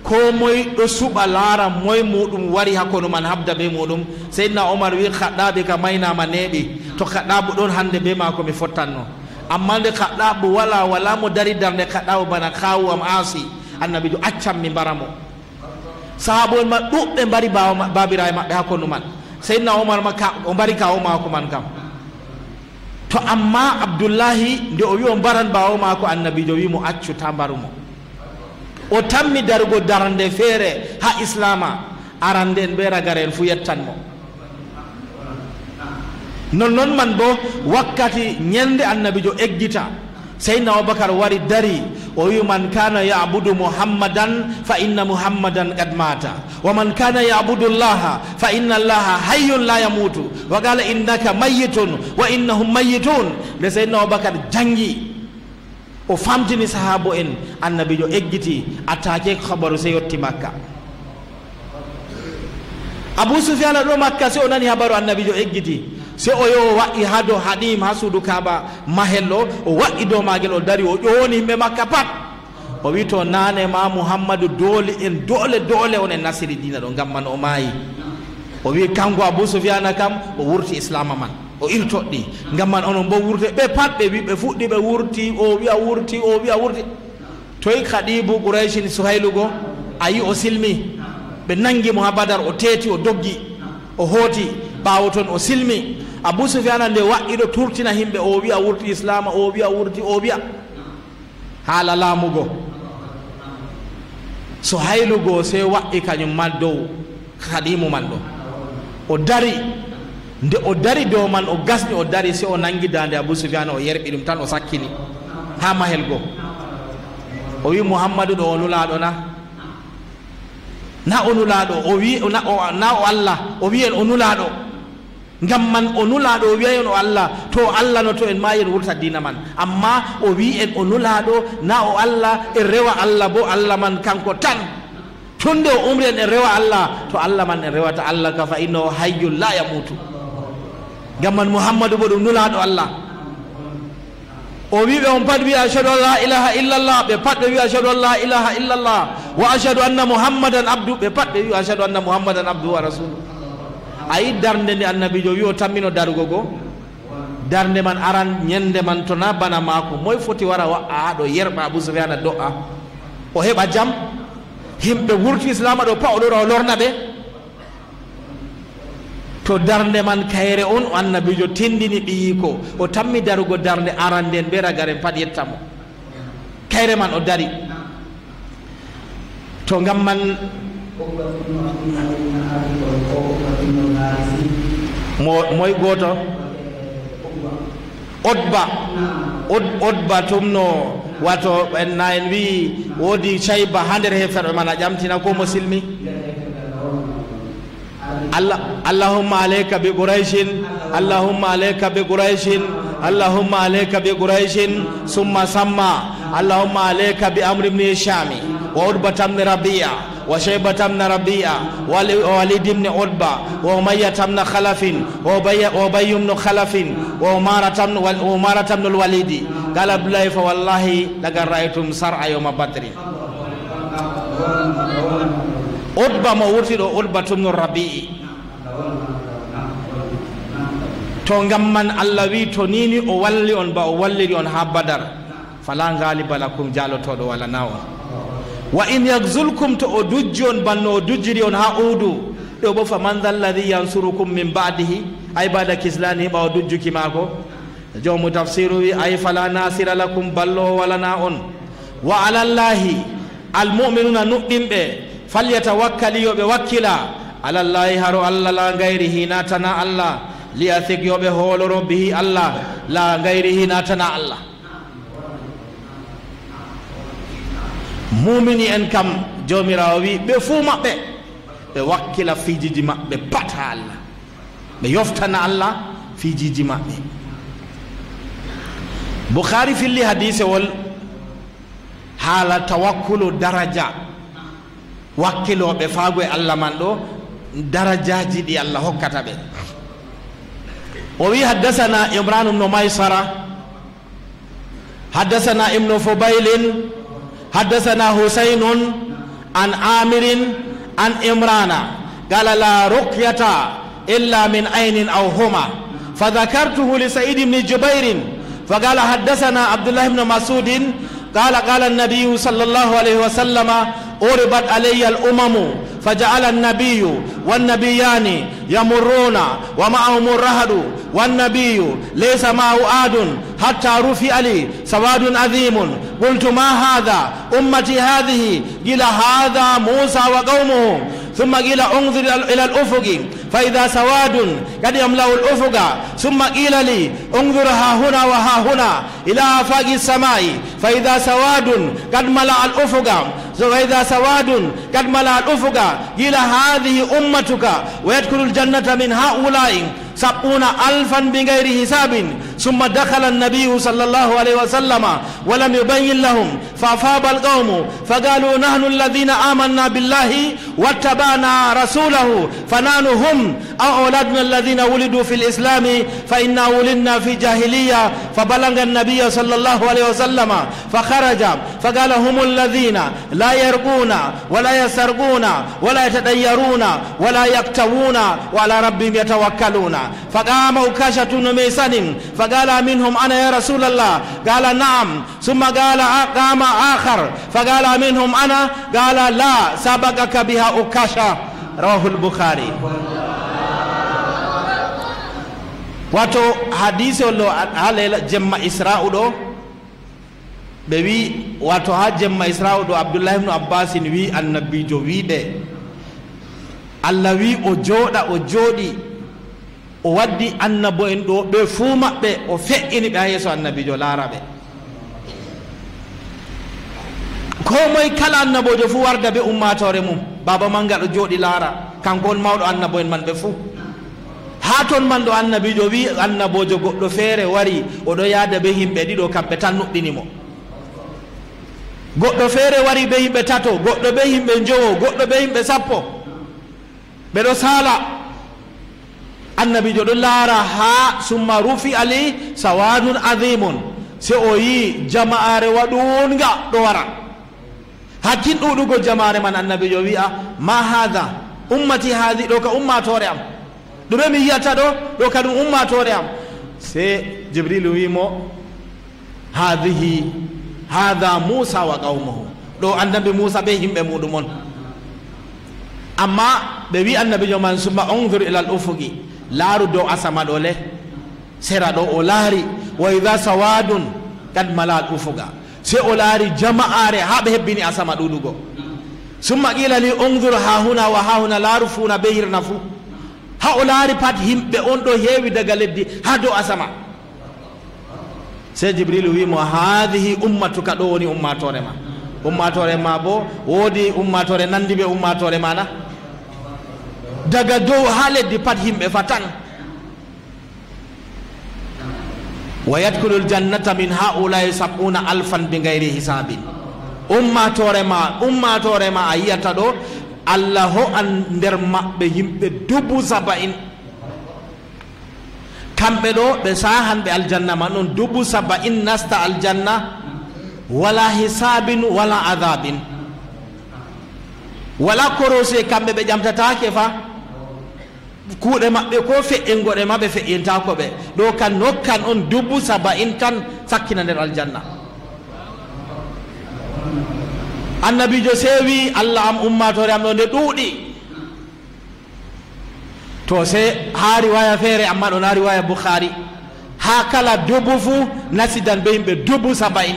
ko moye ɗo suɓa laara moye muɗum wari ha konu man habda be muɗum. Seydna omar wi kaɗɗaɓe ka maynama neeɓi to kaɗɗaɓo ɗon hande be maako mi fottanno. Amma nde kaɗɗaɓo wala wala mo dari darde kaɗɗaɓo bana kawu am aasi. Annabi jo accam mi mbara mo sahabo en ma ɗuɓɓe mbari babiraɓe maɓɓe ha kondu man seydna omar ma ka o mbari kawo mako man kam to amma abdoullahi nde o wi o mbaran bawo mako annabijo wimo accu ta mbarumo o tammi darugo darande feere ha islama. Arande en ɓe ragare en fu yettanmo non noon man bo wakkati ñande annabijo eggita سيدنا أبو بكر وارد دري ومن كان يعبد محمدا فإن محمدا قد مات ومن كان يعبد الله فإن الله حي لا يموت وقال إنك ميت وإنهم ميتون لسيدنا أبو بكر جنجي o famtini sahabo en annabijo eggiti attaque habaru sey yetti makka abou soufiane ɗo makka si o nani habaru se o yo o wa'i ha dow haɗim ha suudu kaba mahel o o wa'i dow magel o dari o ƴowoni yimɓe makka pat. O wi to nane ma mouhammadou doole en doole doole on en nasiri dina ɗo gam man o maayi. O wi kanko abou soufiana kam o wurti islama man. O irtoɗɗi gam man onon bo wurte ɓe pat ɓe wi ɓe fuɗɗi ɓe wurti o wiya wurti o wiya wurti. Toyi haɗibu qouraychin suhaylugo a yi o silmi ɓe nangimo ha badar o teeti o doggi o hooti ɓawo toon o silmi. abou soufiana nde waɗɗiɗo turtina himɓe o wiya wurti islama o wiya wurti o wiya haala laamugo. So haylugo sey waɗɗi kañum man dow hadimu man ɗo. O dari nde o dari dow man o gasni o dari se o nangi dande abou soufiana o yerɓi ɗum tan o sakkini. Ha mahel goo o wi mouhammadou ɗo o nulaɗo na. Na o nulaɗo o wi na o allah o wi en o nulaɗo ngam man o nulaɗo o wiya allah to allah no to en ma en wurta dina man amma o wi en o nulaɗo na o allah en rewa allah bo allah man kanko tan tunde o umri en rewa allah to allah man en rewata allah ka fa innahu hayyun la yamutu ngam man mouhammadou bo ɗum nulaɗo allah o wiɓe on pat wiya achadu an la ilaha illallah ɓe pat ɓe wiya achadu an la ilaha illallah wa achadu anna mouhammadan abdu ɓe pat ɓe wiya achadu anna mouhammadan abdu wa rasulu ayi darde nde annabijo wi o tammino darugo go. Darde man aran ñande man to na bana maako. Moye foti wara wa'a ha ɗo yerɓa abou soufiane do'a. O heɓa jam. Himɓe wurti islama ɗo pa oɗora o lorna ɓe. To darde man kayre on o annabijo tindini ɓiyi ko o tammi darugo darde aran nden ɓe ragaren pat yettamo kayre man o dari. To ngam man mo moy goto? Odba. Od odba tumno. Wato na en wi woodi cheyba ha nder hefeɗo man a ƴamtina ko mo silmi. Allah allahumma aleyka bi qouraychin allahumma aleyka bi qouraychin allahumma aleyka bi qouraychin summa samma. Allahumma aleyka bi amri bni hishami wa udbatamni rabia وشيبة بن ربيع ووليد بن عتبة وأمية بن خلف وأبي بن خلف وأمارة بن وأمارة بن الوليد. قال أبلاي فوالله لقد رأيتم صرع يوم بدر. عتبة موتر عتبة بن الربيع. to ngam man allah wi to nini o walli on ba o walliri on ha badar fala ngaliba lakum jalotoɗo wala na on wa in yagzulkum to o dujji on banno o dujjiri on ha udu ɗo bo fa man alladi yansurukum min badihi ay bada kislani ɓawa dujjuki maako jomu tafsiru wi ay fala nasira lakum ballo walana on wa alallahi almuminuna nuɗɗinɓe falyatawakkali yoɓe wakkila alallahi haro allah la gayri hinatana allah liyathik yoɓe hooloro bihi allah la gayri hinatana allah mumini en kam jomirawo wi ɓe fuu maɓɓe. Ɓe wakkila fijiji maɓɓe pat ha allah. Ɓe yoftana allah fijiji maɓɓe. Boukhari filli hadisewol haala tawakkulu daraja. Wakkiloɓe faago e allah man ɗo darajaji ɗi allah hokkata ɓe. O wi haddasana imran ubnu maysara haddasana ibnu fubaylin حدثنا حسين عن عامر عن إمران قال لا رقية إلا من عين أو هما. فذكرته لسعيد بن جبير. فقال حدثنا عبد الله بن مسعود قال قال النبي صلى الله عليه وسلم أربت علي الأمم فجعل النبي والنبيان يمرون ومعهم الرهد والنبي ليس معه آد حتى رفع لي سواد عظيم. قلت ما هذا؟ أمتي هذه. قيل هذا موسى وقومه. ثم قيل انظر إلى الأفق. فإذا سواد قد يملأ الأفق ثم قيل لي انظر ها هنا وها هنا إلى آفاق السماء. فإذا سواد قد ملأ الأفق وإذا سواد قد ملأ الأفق قيل هذه أمتك ويدخل الجنة من هؤلاء سبعون ألفا بغير حساب. ثم دخل النبي صلى الله عليه وسلم ولم يبين لهم فأفاب القوم فقالوا نحن الذين آمنا بالله واتبعنا رسوله فنحن هم أو أولادنا الذين ولدوا في الإسلام فإنا ولدنا في جاهلية فبلغ النبي صلى الله عليه وسلم فخرج فقال هم الذين لا يرقون ولا يسرقون ولا يتديرون ولا يكتوون وعلى ربهم يتوكلون فقام أكاشة بن ميسن فقال منهم أنا يا رسول الله. قال نعم. ثم قال قام آخر. فقال منهم أنا. قال لا سبقك بها أكاشا رواه البخاري. واتو حديث الله على جمع إسراء دو؟ بي واتو ها جمع إسراء دو؟ عبد الله بن عباس وي النبي جو وي دي الله وي أو جودا أو جودي o waddi annabo en ɗo ɓe fuu maɓɓe o feƴƴini ɓe ha yeeso annabijo laara ɓe ko moye kala annabojo fuu warda be ummatore mum? Baba manga ɗo jooɗi laara. Kanko on mawɗo annabo en man ɓe fuu ha toon man ɗo annabijo wi annabojo goɗɗo feere wari oɗo yaada be himɓe ɗiɗo kamɓe tan nuɗɗinimo goɗɗo feere wari be himɓe tato goɗɗo be himɓe jowo goɗɗo be himɓe sappo. Ɓeɗo saala. Sala annabijo ɗo laara ha summa rufi ali sawanun adimun se o yi jama'are waɗunga ɗo wara hakkin ɗuɗugo jama'are man annabijo wi'a ma hada ummati hadi ɗo ka ummatore am ɗume mi yiyata ɗo ɗo ka ɗum ummatore am se jibrilu wimo hadihi hada musa wa qawmuhu ɗo annabi musa ɓe yimɓe muɗum on amma ɓe wi annabijo man summa ondur ila l ufugi laaru dow asama ɗo le sera ɗo o laari wa ida sawadun kad malal al ufuga. Se o laari jama'are ha ɓe hebbini asama ɗuɗugo summa qila li ondur ha huna wa ha huna laaru fuuna be hirna fuu ha o laari pat himɓe on ɗo heewi daga leddi ha dow asama. Se jibril wimo hadihi ummatuka ɗo woni ummatore ma. Ummatore ma bo woodi ummatore nandi ɓe ummatore ma na daga dow ha leddi pat yimɓe fa tan wa yadkulu ljannata min haulai sabuna alfan bi gayri hisabin ummatore ma ummatore ma a yiyata ɗo allah ho an nder maɓɓe yimɓe dubu saba'in kamɓe ɗo ɓe sahanɓe aljanna man on dubu saba'in nasta aljanna wala hisabin wala adabin wala korose kamɓe ɓe ƴamtatake fa kuuɗe maɓɓe ko feƴƴingoɗe ma ɓe feƴƴintako ɓe ɗo kan nokkan on dubu saba'in tan sakkina nder aljanna annabijo sewi allah am ummatore am ɗo nde ɗuuɗi to se ha riwaya feere amma ɗo na riwaya boukhari ha kala dubu fuu nasidan be yimɓe dubu saba'in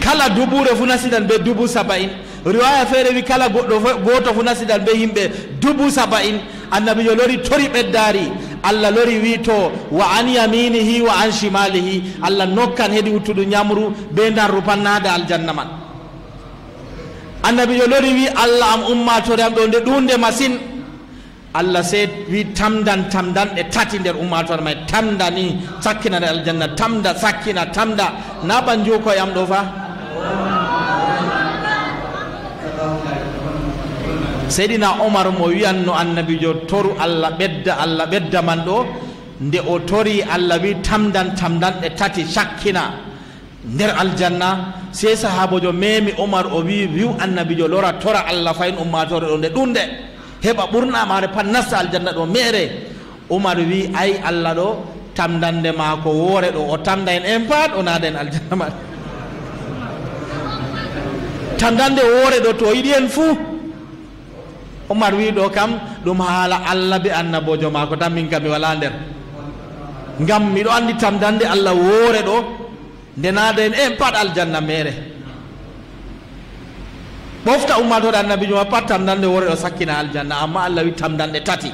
kala dubure fuu nasidan be dubu saba'in riwaya feere wi kala goɗɗo goto fuu nasidan be yimɓe dubu saba'in. Annabijo lori tori ɓeddari allah lori wi to wa an yaminihi wa an shimalihi. Allah nokkan heedi wuttuɗo ñamru be darru pannade aljanna man. Annabijo lori wi allah am ummatore am ɗo nde ɗunde masine allah se wi tamdan tamdan ɗe tati nder ummatore may. Tamda ni sakkina nde aljanna tamda sakkina tamda. Na ɓanjuko yam ɗo fa seydina omar mo wiyanno annabijo toru allah ɓedda allah ɓedda man ɗo. Nde o tori allah wi tamdan tamdan ɗe tati cakkina nder aljanna. Se sahabojo memi omar o wi wiw annabijo lora tora allah fayin ummatore ɗo nde ɗunde. Heɓa ɓurnamare pat nasta aljanna ɗo mere. Omar wi ay allah ɗo tamdande maako woore ɗo o tamda en en pat o naada en aljanna ma tamdande woore ɗo to o yiɗi en fuu. oumar wi ɗo kam ɗum haala allah be annabojo maako tan min kam mi wala nder. Ngam miɗo andi tamdande allah woore ɗo ndenada en en pat aljanna mere ɓofta ummatoɗe annabijo ma pat tamdande woore ɗo sakkina aljanna amma allah wi tamdanɗe tati.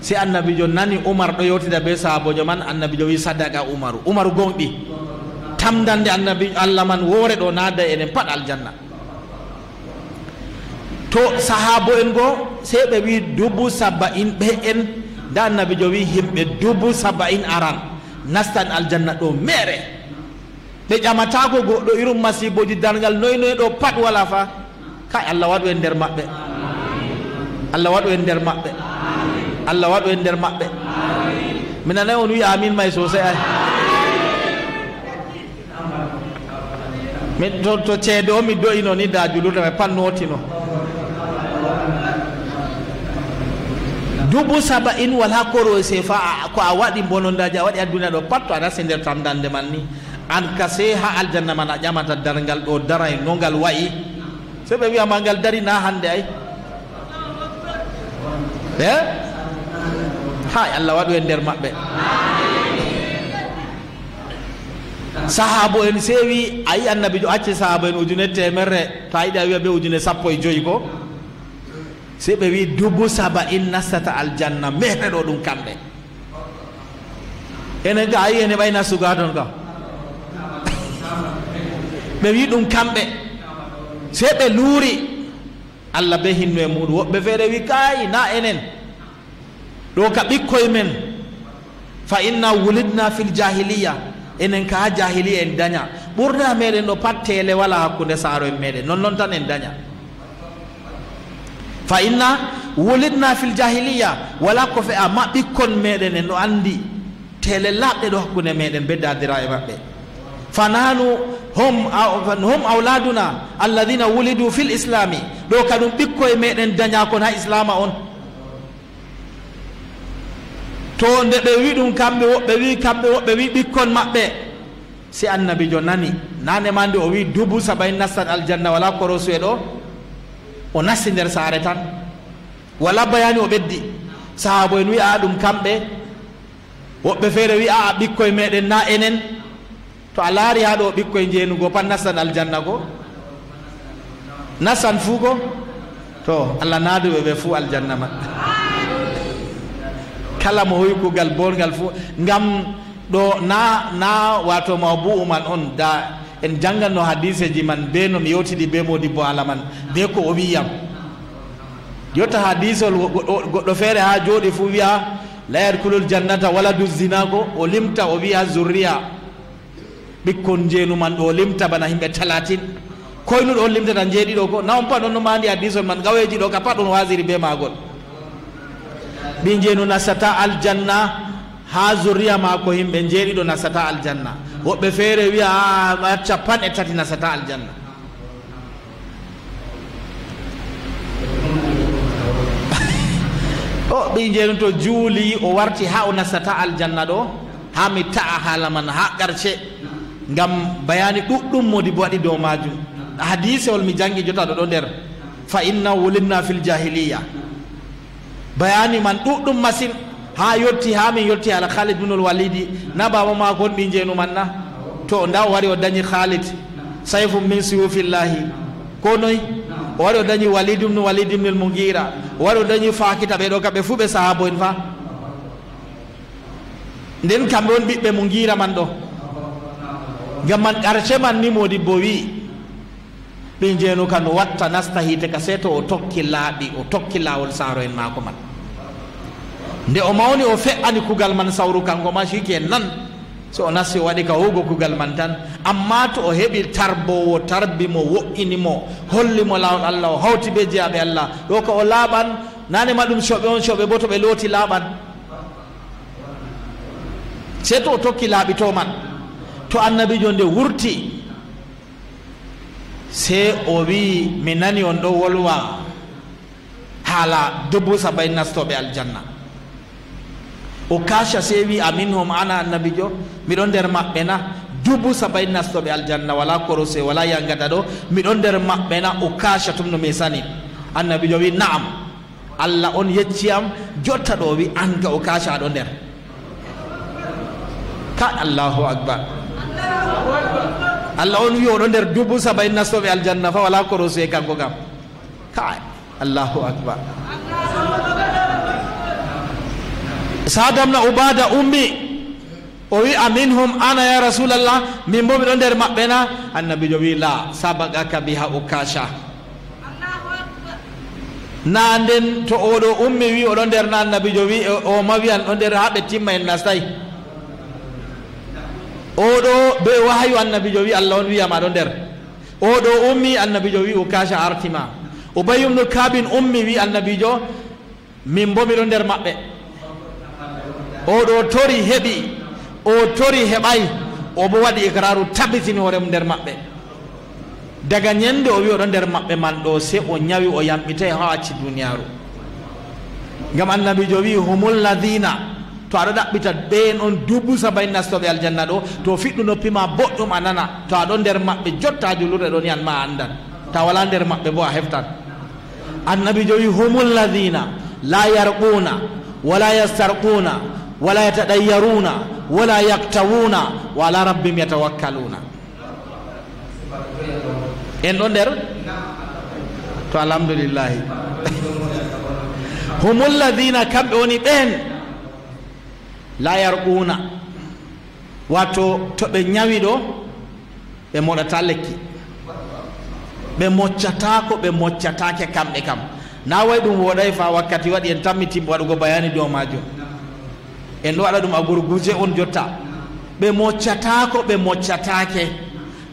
Si annabijo nani umar ɗo yewtida be sahabojo man annabijo wi sadaka umaru. Umaru gonɗi tamdande annabi allah man woore ɗo naada enen pat aljanna. To sahabo en goo sey ɓe wi dubu sabain ɓe en nda annabijo wi yimɓe dubu sabain aran nastan aljanna ɗo mere ɓe ƴamatako goɗɗo irum masiboji dargal noy ɗo pat wala fa kay allah waɗu e nder maɓɓe allah waɗu e nder maɓɓe allah waɗu e nder maɓɓe mi nanay on wi amin may sosai ay mi to, ceede o mi do'ino ni da julurde me pat notino dubu saba in wala koro e sefa ko a waɗi bonondaji a waɗi adduna ɗo pat to a nasi nder tamdande man ni. An ka se ha aljanna man a ƴamata dargal ɗo daray no ngal wayi se ɓe wiyama ngal dari na hande ay e hay allah waɗu e nder maɓɓe sahabo en sewi a yi annabijo acci sahaba en ujune temerre to a yiɗi a wiya ujune sappo e joyi ko sey ɓe wi dubu saba in nastata aljanna meeɗe ɗo ɗum kamɓe. Enen ga ayi ene ɓayna suga ton ka. Ɓe wi ɗum kamɓe. Sey ɓe luuri. Allah be hinnu e muɗum. Woɓɓe feere wi kayi na enen. Ɗo ka ɓikkoye men. Fa inna wulidna fil jahiliya. Enen ka ha jahiliya en daña. Ɓurna meɗen ɗo pat tele wala hakkude saaro en meɗen. Non noon tan en daña. fa inna wulidna fil jahiliya wala ko fe a ma ɓikkon meɗen en ɗo andi tele laɓɗe ɗo hakkude meɗen beddadira e maɓɓe. Fa nanu hum hum auladuna alladina wulidu fil islami. Ɗo kaɗum ɓikkoye meɗen dañakon ha islama on. To nde ɓe wi ɗum kamɓe woɓɓe wi kamɓe woɓɓe wi ɓikkon maɓɓe. Si annabijo nani nane ma nde o wi dubu saɓain nastan aljanna wala korosu'e ɗo o nasti nder saare tan. Wala bayani o ɓeddi. Sahaabo en wi'a ɗum kamɓe. Woɓɓe feere wi'a ɓikkoye meɗen na enen. To a laari ha ɗo ɓikkoye njeenugo pat nastan aljanna go. Nastan fuu go. To allah naaduɓe ɓe fuu aljanna maɓɓe kala mo hoyi kugal bolgal fuu. Ngam ɗo na na wato mawbu'u man on da en janganno hadise ji man be no mi yewtiɗi be modi bo ala man. Be ko o wiyam yotta hadisol goɗɗo feere ha jooɗi fuu wiya. La yadkulul jannata waladu zina ko o limta o wiya zurriya. Ɓikkon njeenu man o limta bana himɓe talatin. Koynuɗo on limtata jeeɗiɗo ko na on pat no mandi hadisol man gaweji ɗo ka pat on wasiri be magol ɓi jeenu nasata aljanna ha zurriya ma ko yimɓe jeeɗiɗo nasata aljanna woɓɓe feere wiya a capan e tati nasata aljanna o ɓi jeenu to juuli o warti ha o nasata aljanna ɗo ha mi ta'a haala man ha ƙarce ngam bayani ɗuɗɗum modi bo waɗi dow majum hadisewol mi jangi jota ɗo ɗo nder fa inna wulidna fil jahiliya bayani man ɗuɗɗum masine ha yetti ha min yetti ala khalid binul walidi. Na baba ma on ɓi jeenuman na to nda o wari o dañi khalid. Sayfum min siyufillahi ko noyi? O wari o dañi walid ibnu walid ibnul mugira o wari o dañi fakita. Ɓeɗo kamɓe fuu ɓe sahabo en fa. Nden kamɓe on ɓiɓɓe mo gira man ɗo. Gam man ƙarshe man ni modi bo wi ɓin jeenu ka no watta nasta hiite ka sey to o tokki laaɓi o tokki laawol saaro en maako man. nde o mawni o fe'ani kugal man sawru kanko ma shiken nan. So o nasti o waɗi ka hugo kugal man tan. Amma to o heɓi tarbowo tarbi mo wo'inimo hollimo lawol allah o hawti be jeyaɓe allah. Ɗo ko o laaɓan nanema ɗum coɓe on coɓe bo to ɓe looti laaɓan. Se to o tokki laaɓi to man to annabijo nde wurti se o wi mi nani on ɗo wolwa haala dubbu sabay nastoɓe aljanna. O kasha sei wi amin ana annabijo miɗon nder maɓɓe na dubu sabain nastoɓe aljanna, wala korose, wala yangata ɗo miɗon nder maɓɓe na o kasha tum no mi sani annabijo wi, naam. Allah on yecciyam jotta ɗo wi an ga o kasha aɗo nder ka allahu akbar. Allah on wi oɗo nder dubu sabain nastoɓe aljanna, fa wala korose, kanko kam ka allahu akbar. Sadamna ubada ummi o wi aminhum ana ya rasulallah min bo miɗo nder maɓɓe na annabijo wi la sabagaka biha ukasha na nden to oɗo ummi wi oɗo nder na annabijo wi o ma wiyan ɗo nder ha ɓe timma en nastayi oɗo be wahayu annabijo wi allah on wiyama ɗo nder oɗo ummi annabijo wi ukasha artima ubayumnu kabin ummi wi annabijo min bo miɗo nder maɓɓe oɗo tori heɓi o tori heɓay o bo waɗi écraru tabitini hooremo nder maɓɓe. Daga ñande o wi oɗo nder maɓɓe man ɗo se o ñawi o yamɓitay ha acci duniyaru. Gam annabijo wi humulladina to aɗa ɗaɓɓita ɓen on dubu sabain nastoɓe aljanna ɗo to fiɗɗu noppima boɗɗum a nana to aɗo nder maɓɓe jotta julurde ɗo ni an ma a andan. Ta wala nder maɓɓe bo a heftan. Annabijo wi humulladina la yarquna wala yastarquna wala yataɗayyaruna wala yaktawuna wala ala rabbim yatawakkaluna. En ɗo nder? To alhamdulillahi. Humulladina kamɓe woni ɓen la yarquna. Wato to ɓe ñawi ɗo ɓe moɗata lekki. Ɓe moccatako ɓe moccatake kamɓe kam. Na way ɗum woɗay fa wakkati waɗi en tammitimɓe waɗugo bayani dow majum en ɗo waɗa ɗum a gurguje on jotta ɓe moccatako ɓe moccatake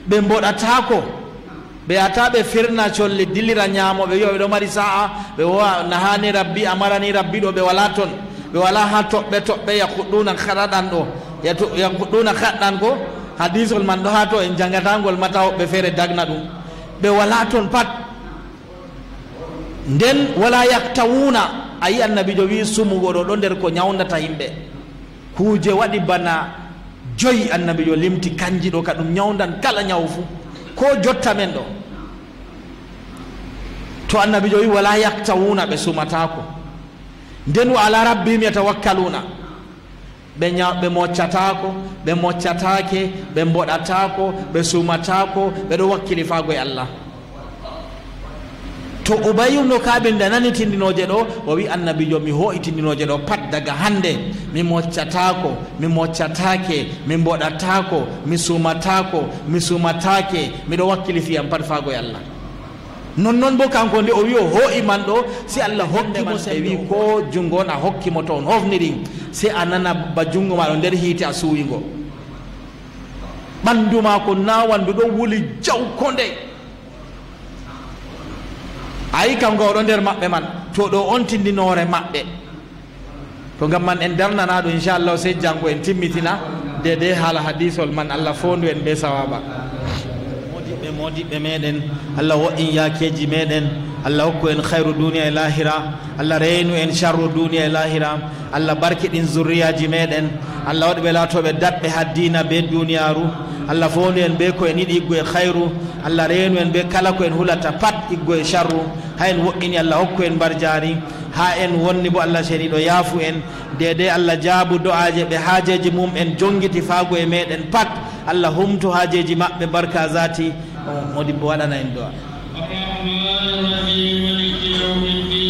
ɓe mboɗatako ɓe ata ɓe firna colle dillira ñamoɓe ɓe ɓeɗo mari sa'a ɓe wowa nahani rabbi amarani rabbi ɗo ɓe wala toon ɓe wala ha toɓɓe toɓɓe yakuɗɗuna haɗaɗan ɗo yakuɗɗuna haɗɗan ko hadisol man ɗo ha to en jangatagol mata woɓɓe feere dagna ɗum ɓe wala toon pat. Nden wala yaktawuna a yi annabijo wi sumugo ɗo ɗo nder ko ñawdata yimɓe kuuje waɗi bana joyi annabijo limti kanji ɗo ka ɗum ñawdan kala ñaw fuu ko jotta men ɗo to annabijo wi wala yaktawuna ɓe sumatako. Nden wa ala rabbihim yatawakkaluna. Ɓe ɓe moccatako ɓe moccatake ɓe mboɗatako ɓe sumatako ɓeɗo wakkili fago e allah to ubayum no kaɓel nde nani tindinoje ɗo o wi annabijo mi hoyi tindinoje ɗo pat daga hande. Mi moccatako mi moccatake mi mboɗatako mi sumatako mi sumatake miɗo wakkili fiyam pat fago e allah nonnoon bo kanko nde o wi o hoyi man ɗo si allah hokkimo se wi ko jungo on a hokkimo to on hofniri se a nana ba jungo maɗo nder hiite a suwigo ɓandu ma ko nawandu ɗo wuli a yi kanko oɗo nder maɓɓe man to ɗo on tindinore maɓɓe. To gam man en darnana ɗo inchallahu sey janggo en timmitina de de haala hadisol man allah fondu en ɓe sawaba modiɓɓe modiɓɓe meɗen allah woɗɗin yakeji meɗen allah hokku en hayru duniya e lahira allah reynu en charru duniya e lahira allah barkiɗin zurriyaji meɗen allah waɗi ɓe laatoɓe daɓɓe ha dina be duniyaru allah fondu en ɓe ko en yiɗi iggo e hayru allah reenu en ɓe kala ko en hulata pat iggo e charru ha en woɗɗini allah hokku en mbar jaari ha en wonni bo allah seeniɗo yaafu en dede allah jaabu do'aje ɓe haajeji mum en jongiti faago e meɗen pat allah humtu haajeji maɓɓe barka zati modi bo waɗana en do'a الرحمن الرحيم مالك يوم الدين